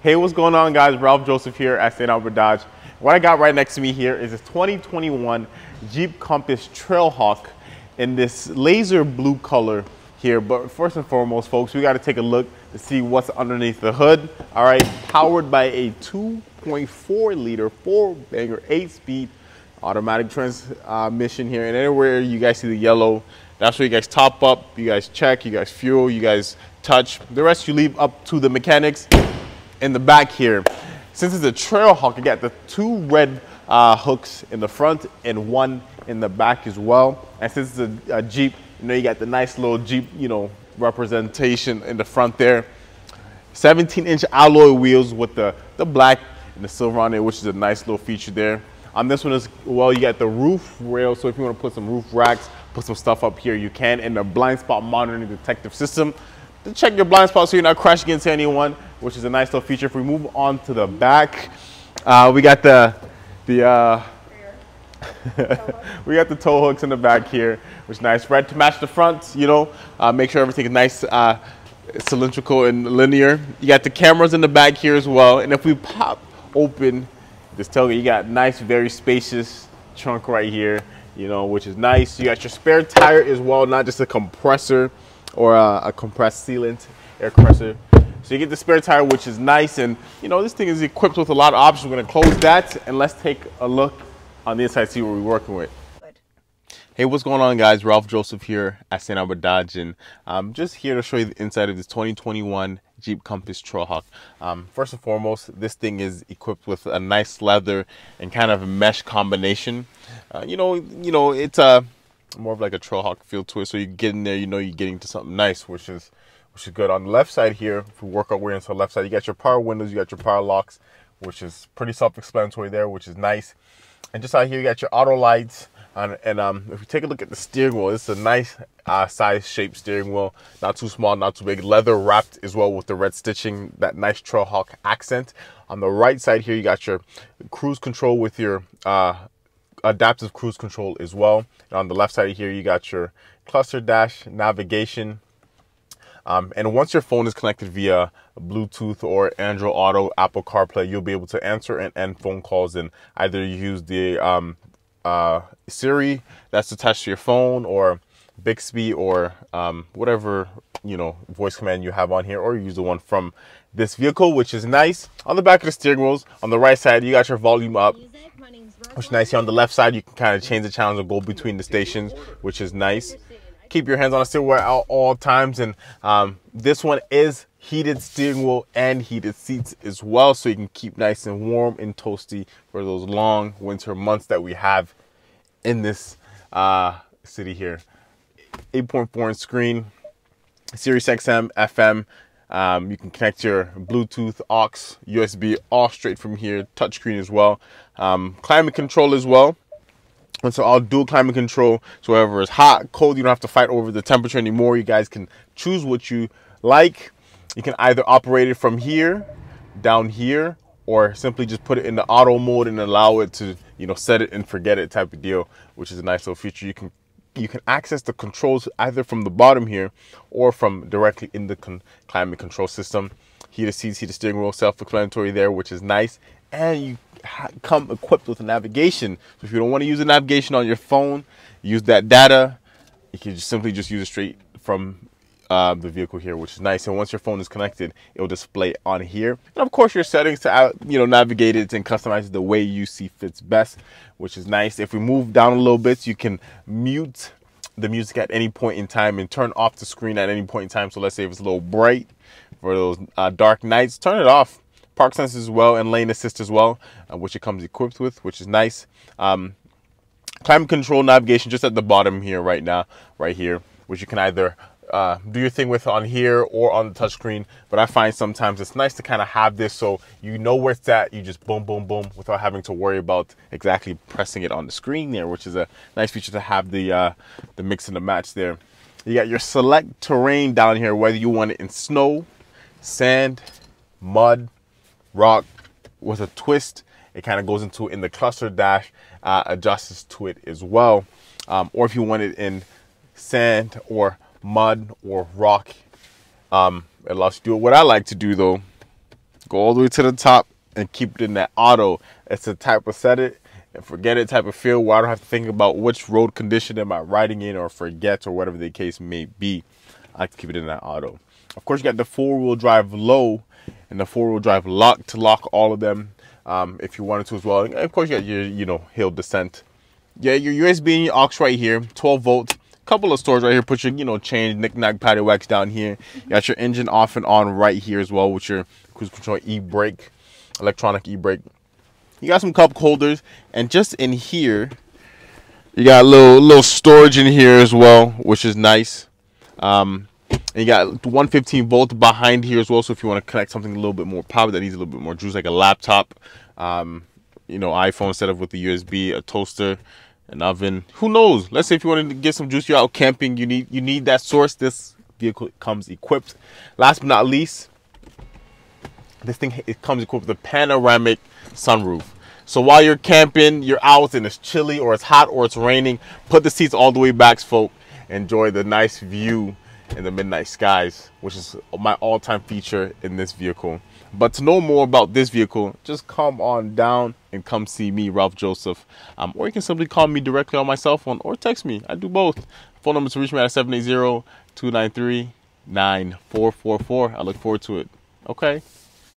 Hey, what's going on guys? Ralph Joseph here at St. Albert Dodge. What I got right next to me here is this 2021 Jeep Compass Trailhawk in this laser blue color here. But first and foremost, folks, we got to take a look to see what's underneath the hood. All right, powered by a 2.4 liter four banger eight speed automatic transmission here. And anywhere you guys see the yellow, that's where you guys top up, you guys check, you guys fuel, you guys touch. The rest you leave up to the mechanics in the back here. Since it's a Trailhawk, you got the two red uh, hooks in the front and one in the back as well. And since it's a, a Jeep, you know, you got the nice little Jeep, you know, representation in the front there. 17 inch alloy wheels with the, the black and the silver on it, which is a nice little feature there. On this one as well, you got the roof rail. So if you want to put some roof racks, put some stuff up here, you can. And the blind spot monitoring detective system to check your blind spot so you're not crashing into anyone, which is a nice little feature. If we move on to the back, uh, we got the, the, uh, we got the tow hooks in the back here, which is nice. Red to match the front, you know, uh, make sure everything is nice, uh, cylindrical and linear. You got the cameras in the back here as well. And if we pop open this tailgate, you got nice, very spacious trunk right here, you know, which is nice. You got your spare tire as well, not just a compressor or a, a compressed sealant air compressor. So you get the spare tire, which is nice. And you know, this thing is equipped with a lot of options. We're gonna close that and let's take a look on the inside, see what we're working with. Hey, what's going on guys? Ralph Joseph here at St. Albert Dodge and I'm just here to show you the inside of this 2021 Jeep Compass Trailhawk. Um, first and foremost, this thing is equipped with a nice leather and kind of a mesh combination. Uh, you know, you know, it's a more of like a Trailhawk feel to it. So you get in there, you know, you're getting to something nice, which is which is good. On the left side here, if we work our way into the left side, you got your power windows, you got your power locks, which is pretty self-explanatory there, which is nice. And just out here, you got your auto lights. And, and um, if you take a look at the steering wheel, it's a nice uh, size shaped steering wheel. Not too small, not too big. Leather wrapped as well with the red stitching, that nice Trailhawk accent. On the right side here, you got your cruise control with your uh, adaptive cruise control as well. And on the left side here, you got your cluster dash navigation um, and once your phone is connected via Bluetooth or Android Auto, Apple CarPlay, you'll be able to answer and end phone calls and either use the um, uh, Siri that's attached to your phone or Bixby or um, whatever you know voice command you have on here, or use the one from this vehicle, which is nice. On the back of the steering wheels, on the right side, you got your volume up, which is nice. Here on the left side, you can kind of change the channels and go between the stations, which is nice keep your hands on the steering wheel at all times. And um, this one is heated steering wheel and heated seats as well. So you can keep nice and warm and toasty for those long winter months that we have in this uh, city here. 8.4 inch screen, Sirius XM, FM. Um, you can connect your Bluetooth, aux, USB, all straight from here. Touchscreen as well. Um, climate control as well. And so I'll do climate control. So whether it's hot, cold, you don't have to fight over the temperature anymore. You guys can choose what you like. You can either operate it from here, down here, or simply just put it in the auto mode and allow it to, you know, set it and forget it type of deal, which is a nice little feature. You can you can access the controls either from the bottom here or from directly in the con climate control system. Heated seats, heated steering wheel, self-explanatory there, which is nice. And you come equipped with a navigation. So if you don't want to use the navigation on your phone, use that data. You can just simply just use it straight from uh, the vehicle here, which is nice. And once your phone is connected, it will display on here. And of course, your settings to you know navigate it and customize it the way you see fits best, which is nice. If we move down a little bit, you can mute the music at any point in time and turn off the screen at any point in time. So let's say if it's a little bright for those uh, dark nights, turn it off park sensors as well and lane assist as well, uh, which it comes equipped with, which is nice. Um, climate control navigation just at the bottom here right now, right here, which you can either uh, do your thing with on here or on the touchscreen. But I find sometimes it's nice to kind of have this so you know where it's at. You just boom, boom, boom without having to worry about exactly pressing it on the screen there, which is a nice feature to have the uh, the mix and the match there. You got your select terrain down here, whether you want it in snow, sand, mud, rock with a twist. It kind of goes into in the cluster dash, uh, adjusts to it as well. Um, or if you want it in sand or mud or rock, um, it allows you to do it. What I like to do though, go all the way to the top and keep it in that auto. It's the type of set it and forget it type of feel where I don't have to think about which road condition am I riding in or forget or whatever the case may be. I like to keep it in that auto. Of course, you got the four wheel drive low and the four wheel drive lock to lock all of them um, if you wanted to as well. And of course, you got your you know hill descent. Yeah, your USB and your aux right here, 12 volt. Couple of stores right here. Put your you know change knickknack patty wax down here. You got your engine off and on right here as well with your cruise control e brake, electronic e brake. You got some cup holders, and just in here, you got a little little storage in here as well, which is nice. Um, and you got 115 volt behind here as well. So if you want to connect something a little bit more power that needs a little bit more juice, like a laptop, um, you know, iPhone instead of with the USB, a toaster, an oven. Who knows? Let's say if you want to get some juice, you're out camping, you need you need that source. This vehicle comes equipped. Last but not least, this thing it comes equipped with a panoramic sunroof. So while you're camping, you're out and it's chilly or it's hot or it's raining, put the seats all the way back, folks. Enjoy the nice view in the midnight skies, which is my all-time feature in this vehicle. But to know more about this vehicle, just come on down and come see me, Ralph Joseph. Um, or you can simply call me directly on my cell phone or text me. I do both. Phone number to reach me at 780-293-9444. I look forward to it. Okay?